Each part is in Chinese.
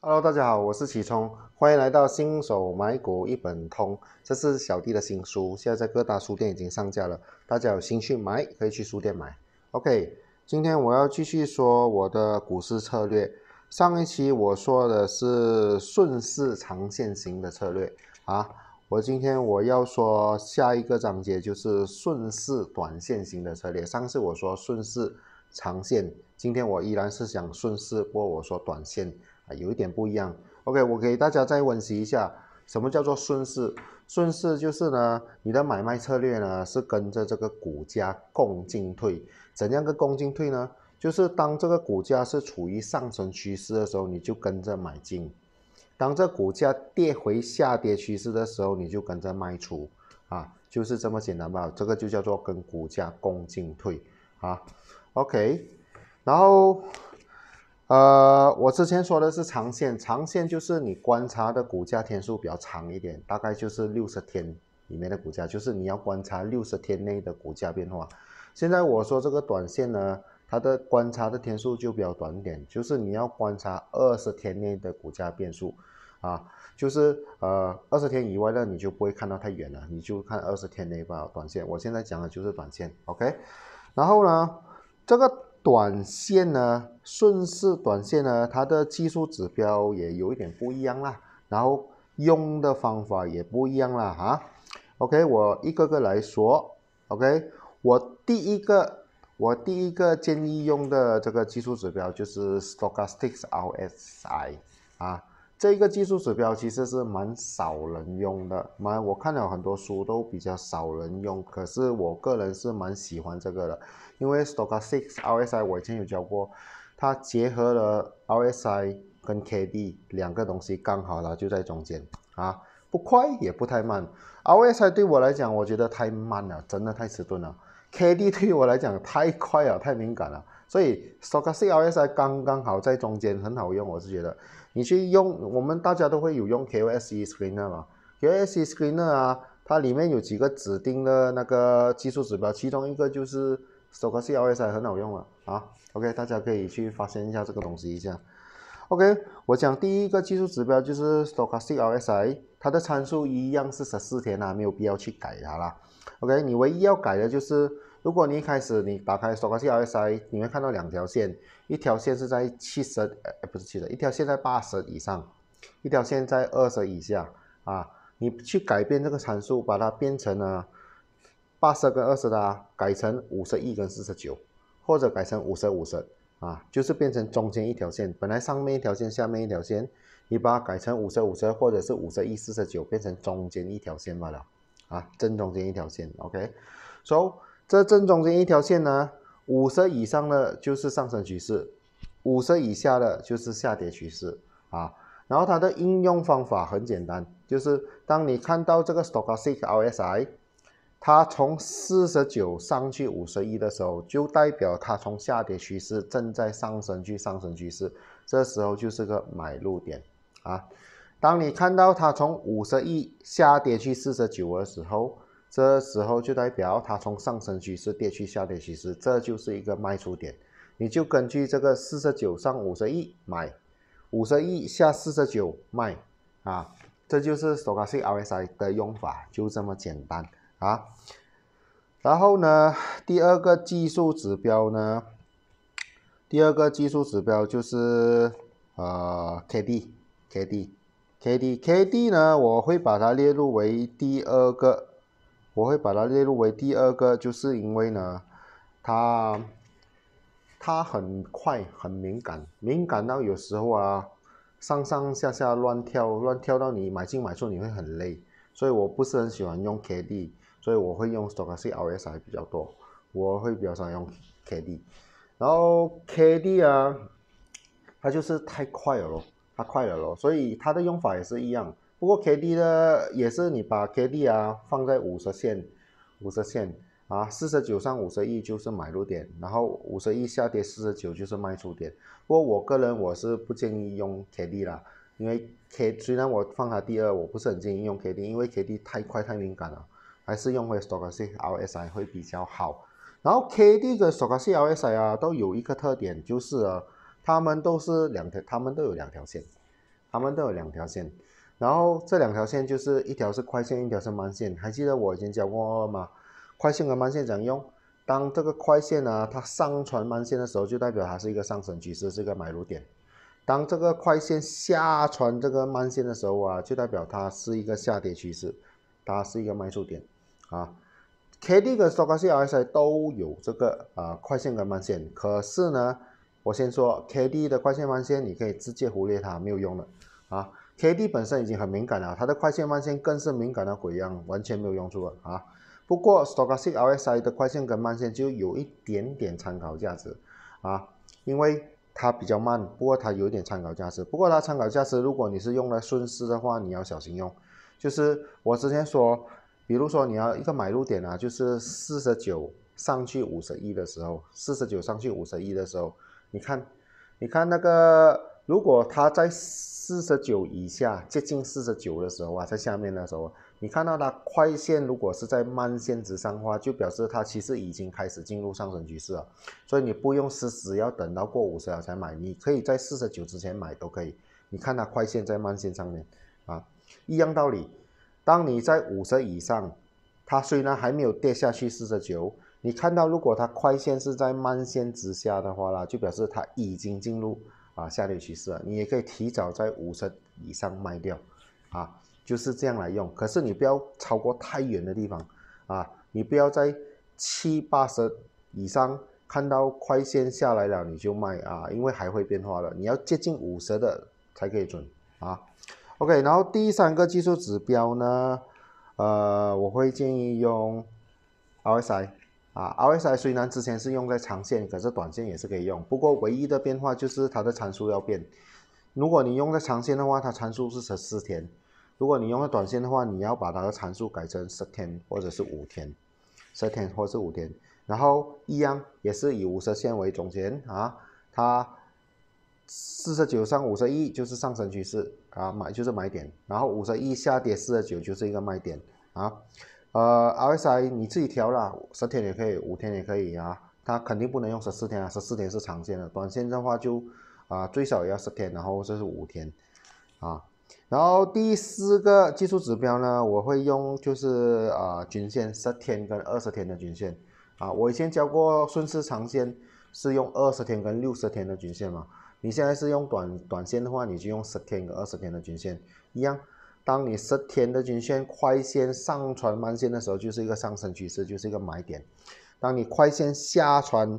Hello，大家好，我是启聪，欢迎来到新手买股一本通。这是小弟的新书，现在在各大书店已经上架了，大家有兴趣买可以去书店买。OK，今天我要继续说我的股市策略。上一期我说的是顺势长线型的策略啊，我今天我要说下一个章节就是顺势短线型的策略。上次我说顺势长线，今天我依然是想顺势，不过我说短线。啊，有一点不一样。OK，我给大家再温习一下，什么叫做顺势？顺势就是呢，你的买卖策略呢是跟着这个股价共进退。怎样个共进退呢？就是当这个股价是处于上升趋势的时候，你就跟着买进；当这股价跌回下跌趋势的时候，你就跟着卖出。啊，就是这么简单吧？这个就叫做跟股价共进退。啊，OK，然后。呃，我之前说的是长线，长线就是你观察的股价天数比较长一点，大概就是六十天里面的股价，就是你要观察六十天内的股价变化。现在我说这个短线呢，它的观察的天数就比较短点，就是你要观察二十天内的股价变数，啊，就是呃二十天以外的你就不会看到太远了，你就看二十天内吧短线。我现在讲的就是短线，OK，然后呢，这个。短线呢，顺势短线呢，它的技术指标也有一点不一样啦，然后用的方法也不一样啦哈。OK，我一个个来说。OK，我第一个，我第一个建议用的这个技术指标就是 Stochastic RSI 啊。这个技术指标其实是蛮少人用的，蛮我看了很多书都比较少人用，可是我个人是蛮喜欢这个的，因为 Stochastic RSI 我以前有教过，它结合了 RSI 跟 KD 两个东西刚好了就在中间啊，不快也不太慢。RSI 对我来讲我觉得太慢了，真的太迟钝了，KD 对我来讲太快了，太敏感了。所以 Stochastic RSI 刚刚好在中间，很好用，我是觉得。你去用，我们大家都会有用 KOSE Screener 嘛？KOSE Screener 啊，它里面有几个指定的那个技术指标，其中一个就是 Stochastic RSI 很好用了啊。OK，大家可以去发现一下这个东西一下。OK，我讲第一个技术指标就是 Stochastic RSI，它的参数一样是十四天啊，没有必要去改它啦。OK，你唯一要改的就是。如果你一开始你打开 s t o c a s t i c RSI，你会看到两条线，一条线是在七十，呃，不是七十，一条线在八十以上，一条线在二十以下啊。你去改变这个参数，把它变成了八十跟二十的，啊改成五十一跟四十九，或者改成五十五十啊，就是变成中间一条线。本来上面一条线，下面一条线，你把它改成五十五十，或者是五十一四十九，变成中间一条线罢了啊，正中间一条线，OK，So。这正中间一条线呢，五十以上的就是上升趋势，五十以下的就是下跌趋势啊。然后它的应用方法很简单，就是当你看到这个 Stochastic RSI，它从四十九上去五十一的时候，就代表它从下跌趋势正在上升去上升趋势，这时候就是个买入点啊。当你看到它从五十一下跌去四十九的时候，这时候就代表它从上升趋势跌去下跌趋势，这就是一个卖出点。你就根据这个四十九上五十亿买，五十亿下四十九卖啊，这就是 Stochastic RSI 的用法，就这么简单啊。然后呢，第二个技术指标呢，第二个技术指标就是呃 KD，KD，KD，KD 呢，我会把它列入为第二个。我会把它列入为第二个，就是因为呢，它它很快很敏感，敏感到有时候啊，上上下下乱跳，乱跳到你买进买出你会很累，所以我不是很喜欢用 K D，所以我会用 Stochastic RSI 比较多，我会比较喜欢用 K D，然后 K D 啊，它就是太快了咯，它快了咯，所以它的用法也是一样。不过 K D 呢，也是你把 K D 啊放在五十线，五十线啊，四十九上五十一就是买入点，然后五十一下跌四十九就是卖出点。不过我个人我是不建议用 K D 啦，因为 K 虽然我放它第二，我不是很建议用 K D，因为 K D 太快太敏感了，还是用回 Stochastic R S I 会比较好。然后 K D 跟 Stochastic R S I 啊都有一个特点，就是啊，它们都是两条，它们都有两条线。它们都有两条线，然后这两条线就是一条是快线，一条是慢线。还记得我以前教过吗？快线和慢线怎样用？当这个快线呢，它上传慢线的时候，就代表它是一个上升趋势，是一个买入点。当这个快线下传这个慢线的时候啊，就代表它是一个下跌趋势，它是一个卖出点啊。K D 跟 Stochastic R S I 都有这个啊快线跟慢线，可是呢，我先说 K D 的快线慢线，你可以直接忽略它，没有用的啊。K D 本身已经很敏感了，它的快线慢线更是敏感的鬼样，完全没有用处了啊。不过 Stochastic R S I 的快线跟慢线就有一点点参考价值啊，因为它比较慢，不过它有一点参考价值。不过它参考价值，如果你是用来顺势的话，你要小心用。就是我之前说。比如说你要一个买入点啊，就是四十九上去五十一的时候，四十九上去五十一的时候，你看，你看那个，如果它在四十九以下，接近四十九的时候啊，在下面的时候，你看到它快线如果是在慢线之上的话，就表示它其实已经开始进入上升趋势了，所以你不用死死要等到过五十了才买，你可以在四十九之前买都可以。你看它快线在慢线上面啊，一样道理。当你在五十以上，它虽然还没有跌下去四十九，你看到如果它快线是在慢线之下的话啦，就表示它已经进入啊下跌趋势了。你也可以提早在五十以上卖掉，啊，就是这样来用。可是你不要超过太远的地方，啊，你不要在七八十以上看到快线下来了你就卖啊，因为还会变化的。你要接近五十的才可以准啊。OK，然后第三个技术指标呢，呃，我会建议用 RSI 啊，RSI 虽然之前是用在长线，可是短线也是可以用。不过唯一的变化就是它的参数要变。如果你用在长线的话，它参数是十四天；如果你用在短线的话，你要把它的参数改成十天或者是五天，十天或是五天。然后一样也是以五十线为中间啊，它。四十九上五十一就是上升趋势啊，买就是买点，然后五十一下跌四十九就是一个卖点啊。呃，RSI 你自己调啦，十天也可以，五天也可以啊。它肯定不能用十四天啊，十四天是长线的，短线的话就啊最少也要十天，然后这是五天啊。然后第四个技术指标呢，我会用就是啊均线十天跟二十天的均线啊。我以前教过顺势长线是用二十天跟六十天的均线嘛。你现在是用短短线的话，你就用十天跟二十天的均线一样。当你十天的均线快线上传慢线的时候，就是一个上升趋势，就是一个买点。当你快线下传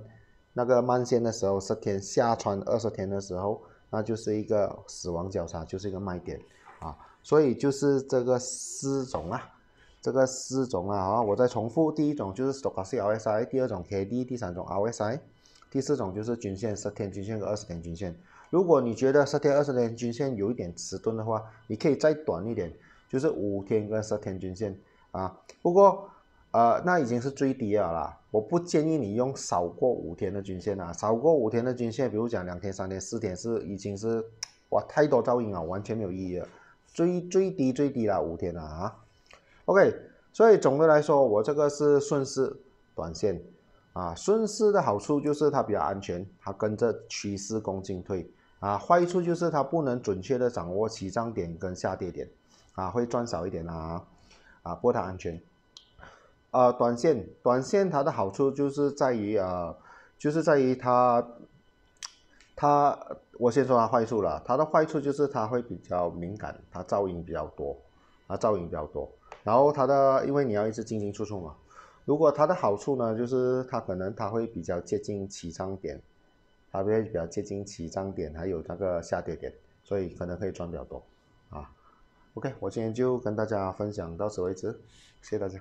那个慢线的时候，十天下传二十天的时候，那就是一个死亡交叉，就是一个卖点啊。所以就是这个四种啊，这个四种啊，啊，我再重复，第一种就是 Stochastic RSI，第二种 KD，第三种 RSI。第四种就是均线，十天均线和二十天均线。如果你觉得十天、二十天均线有一点迟钝的话，你可以再短一点，就是五天跟十天均线啊。不过，呃，那已经是最低了啦。我不建议你用少过五天的均线啊，少过五天的均线，比如讲两天、三天、四天是已经是哇太多噪音了，完全没有意义了。最最低最低了五天了啊。OK，所以总的来说，我这个是顺势短线。啊，顺势的好处就是它比较安全，它跟着趋势攻进退。啊，坏处就是它不能准确的掌握起涨点跟下跌点，啊，会赚少一点啊。啊，不过它安全。呃，短线，短线它的好处就是在于啊，就是在于它，它，我先说它坏处了。它的坏处就是它会比较敏感，它噪音比较多，啊，噪音比较多。然后它的，因为你要一直进进出出嘛。如果它的好处呢，就是它可能它会比较接近起涨点，它会比较接近起涨点，还有那个下跌点，所以可能可以赚比较多啊。OK，我今天就跟大家分享到此为止，谢谢大家。